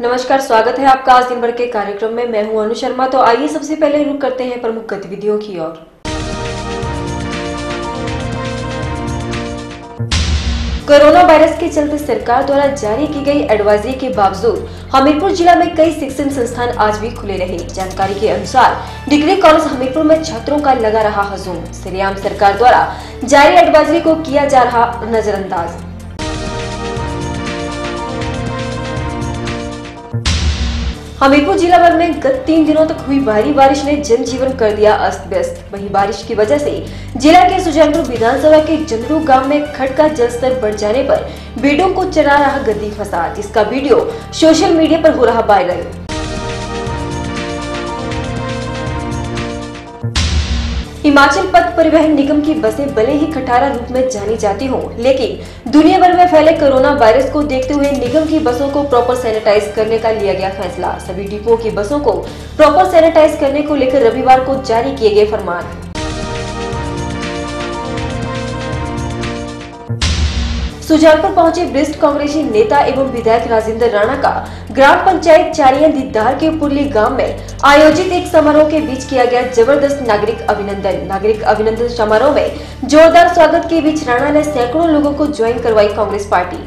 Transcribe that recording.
नमस्कार, स्वागत है आपका आज दिन भर के कार्यक्रम में। मैं हूँ अनु शर्मा तो आइए सबसे पहले रुक करते हैं प्रमुख गतिविधियों की ओर। कोरोना वायरस के चलते सरकार द्वारा जारी की गई एडवाइजरी के बावजूद हमीरपुर जिला में कई शिक्षण संस्थान आज भी खुले रहे। जानकारी के अनुसार डिग्री कॉलेज हमीरपुर में छात्रों का लगा रहा हजूम। श्रीराम सरकार द्वारा जारी एडवाइजरी को किया जा रहा नजरअंदाज। हमीरपुर जिला भर में गत तीन दिनों तक हुई भारी बारिश ने जनजीवन कर दिया अस्त व्यस्त वही बारिश की वजह से जिला के सुजानपुर विधानसभा के जंदरू गाँव में खड का जलस्तर बढ़ जाने पर बेडों को चला रहा गद्दी फंसा जिसका वीडियो सोशल मीडिया पर हो रहा वायरल। हिमाचल पथ परिवहन निगम की बसें भले ही खटारा रूप में जानी जाती हों, लेकिन दुनिया भर में फैले कोरोना वायरस को देखते हुए निगम की बसों को प्रॉपर सैनिटाइज करने का लिया गया फैसला। सभी डिपो की बसों को प्रॉपर सैनिटाइज करने को लेकर रविवार को जारी किए गए फरमान। सुजानपुर पहुँचे वरिष्ठ कांग्रेसी नेता एवं विधायक राजेंद्र राणा का ग्राम पंचायत चारिया दिद्दार के पुरली गाँव में आयोजित एक समारोह के बीच किया गया ज़बरदस्त नागरिक अभिनंदन। नागरिक अभिनंदन समारोह में जोरदार स्वागत के बीच राणा ने सैकड़ों लोगों को ज्वाइन करवाई कांग्रेस पार्टी।